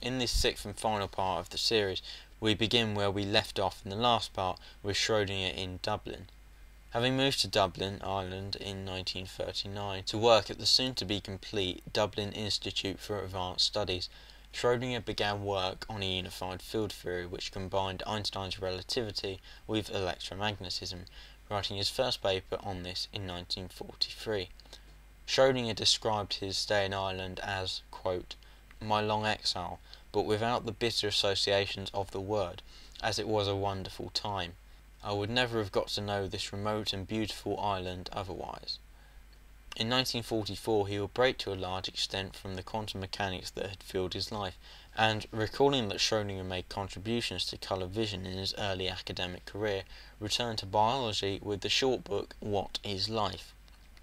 In this sixth and final part of the series, we begin where we left off in the last part with Schrödinger in Dublin. Having moved to Dublin, Ireland in 1939 to work at the soon to be complete Dublin Institute for Advanced Studies, Schrödinger began work on a unified field theory which combined Einstein's relativity with electromagnetism, writing his first paper on this in 1943. Schrödinger described his stay in Ireland as, quote, my long exile, but without the bitter associations of the word, as it was a wonderful time. I would never have got to know this remote and beautiful island otherwise. In 1944 he will break to a large extent from the quantum mechanics that had filled his life, and recalling that Schrödinger made contributions to colour vision in his early academic career, returned to biology with the short book What is Life?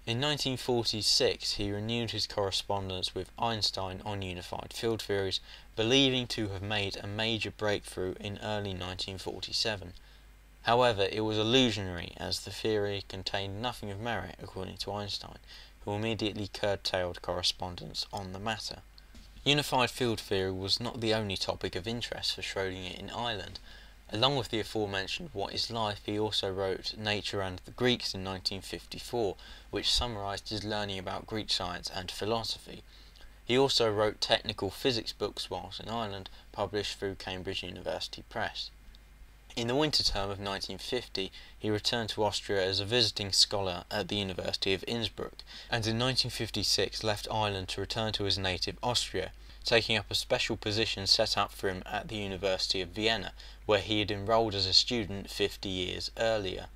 In 1946 he renewed his correspondence with Einstein on unified field theories, believing to have made a major breakthrough in early 1947. However, it was illusionary as the theory contained nothing of merit according to Einstein, who immediately curtailed correspondence on the matter. Unified field theory was not the only topic of interest for Schrödinger in Ireland. Along with the aforementioned What is Life, he also wrote Nature and the Greeks in 1954, which summarized his learning about Greek science and philosophy. He also wrote technical physics books whilst in Ireland, published through Cambridge University Press. In the winter term of 1950, he returned to Austria as a visiting scholar at the University of Innsbruck, and in 1956 left Ireland to return to his native Austria, taking up a special position set up for him at the University of Vienna, where he had enrolled as a student 50 years earlier.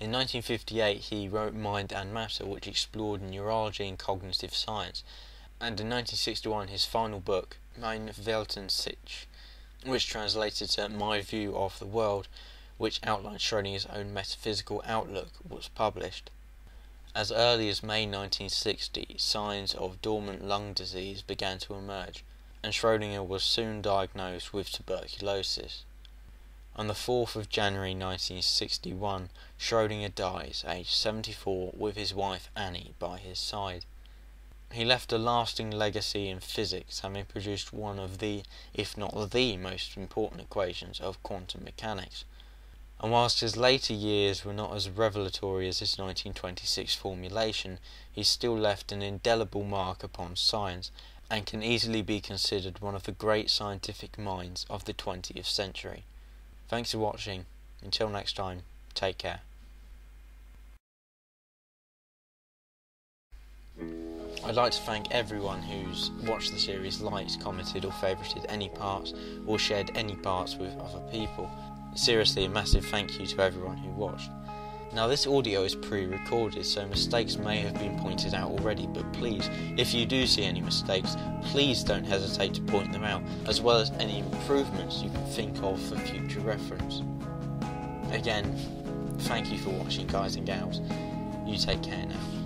In 1958 he wrote Mind and Matter, which explored neurology and cognitive science, and in 1961 his final book, Mein Weltansicht, which translated to My View of the World, which outlined Schrödinger's own metaphysical outlook, was published. As early as May 1960, signs of dormant lung disease began to emerge, and Schrödinger was soon diagnosed with tuberculosis. On the 4th of January 1961, Schrödinger dies, aged 74, with his wife Annie by his side. He left a lasting legacy in physics, having produced one of the, if not the most important equations of quantum mechanics and whilst his later years were not as revelatory as his 1926 formulation, he still left an indelible mark upon science and can easily be considered one of the great scientific minds of the 20th century. Thanks for watching. Until next time, take care. I'd like to thank everyone who's watched the series, liked, commented, or favourited any parts, or shared any parts with other people. Seriously, a massive thank you to everyone who watched. Now, this audio is pre recorded, so mistakes may have been pointed out already, but please, if you do see any mistakes, please don't hesitate to point them out, as well as any improvements you can think of for future reference. Again, thank you for watching, guys and gals. You take care now.